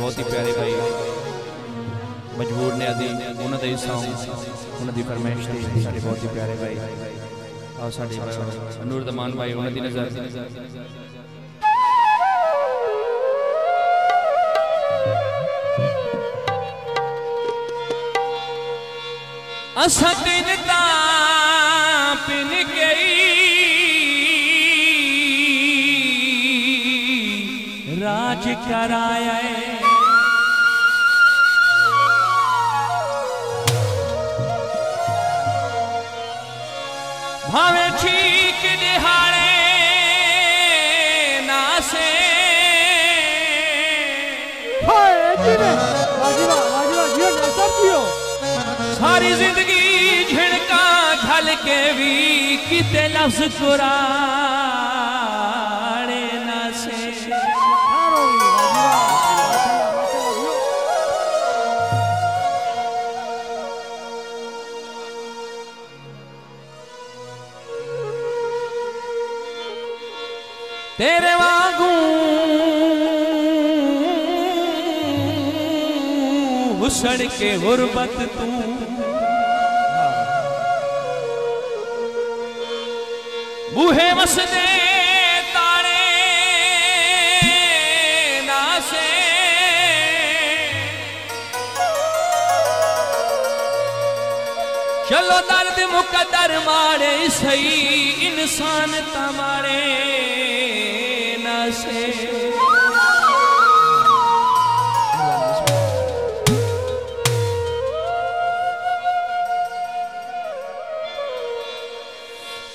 ਬਹੁਤ ਹੀ ਪਿਆਰੇ ਭਾਈ ਮਜਬੂਰ ਨੇ ਆਦੀ ਉਹਨਾਂ ਦਾ ਹੀ Song ਉਹਨਾਂ ਦੀ ਫਰਮਾਇਸ਼ ਤੇ ਸਾਡੇ ਬਹੁਤ ਹੀ ਪਿਆਰੇ ਭਾਈ ਆਓ ਸਾਡੇ ਅਨੂਰ ਦਮਾਨ ਭਾਈ ਉਹਨਾਂ ਦੀ ਨਜ਼ਰ ਅਸਾਂ ਦਿਨ ਤਾਂ ਪਿਨ ਗਈ ਰਾਜ ਕਰਾਇਆ ਦਿਹਾੜੇ ਨਾ ਸੇ ਹਾਏ ਜੀ ਨੇ ਵਾਜੀਵਾ ਵਾਜੀਵਾ ਜੀ ਨੇ ਸਭ ਜੀਓ ਸਾਰੀ ਜ਼ਿੰਦਗੀ ਝਿਣਕਾਂ ਝਲ ਕੇ ਵੀ ਕਿਤੇ ਲਫ਼ਜ਼ ਕੁਰਾੜੇ तेरे वागू हुसड़ के हुरबत तू। बूहे वसने तारे नासे। चलो दर्द मुकदर मारे, सही इंसान तमारे। से।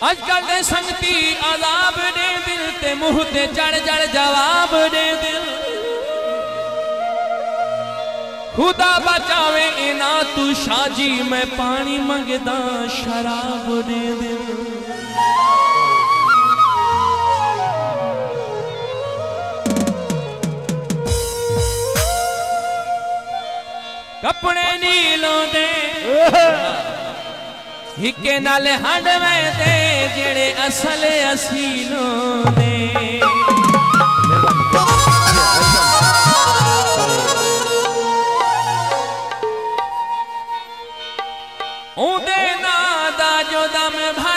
अजकल दे संगती आलाब दे दिल ते मुँह ते जड़ जड़ जवाब दे दिल। खुदा बचावे इना तू शाजी, मैं पानी मंगदा शराब दे दिल। कपड़े नीलो दे हिके नाल हंडवें दे जेड़े असल असीलो दे उदे ना दा जो दम भा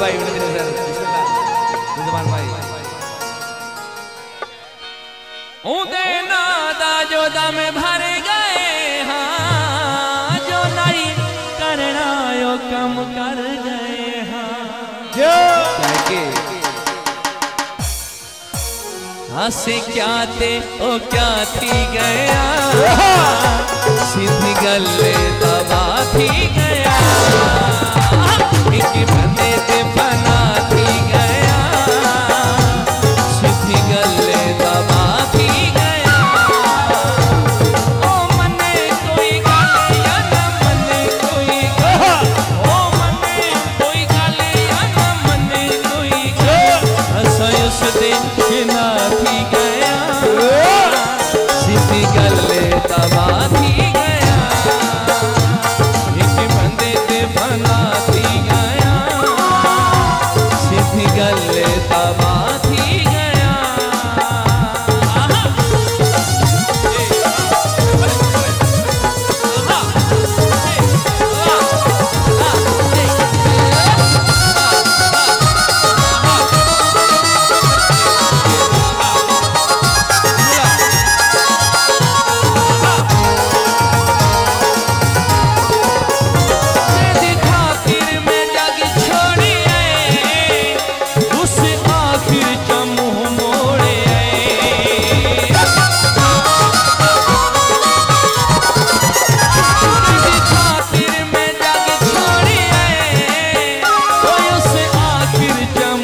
भाई भाई। नादा जो दम भर गए हाँ, जो नहीं करना यो कम कर गए हाँ। क्या ते ओ क्या थी गया? सिद्ध गले दबा थी गया। एक बंदे ते गल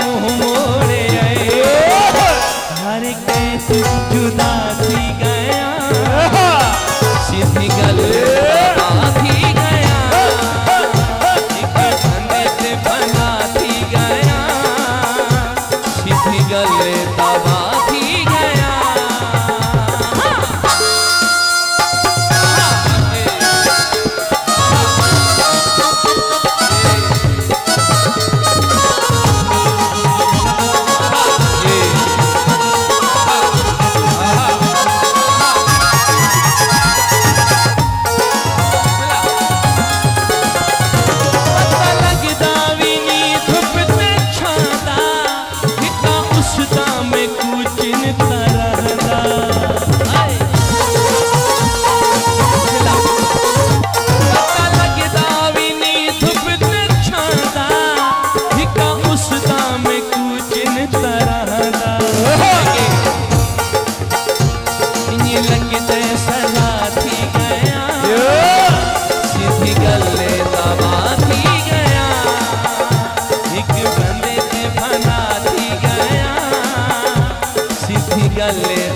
मुँह मोड़े हर कैसे जुदा थी गले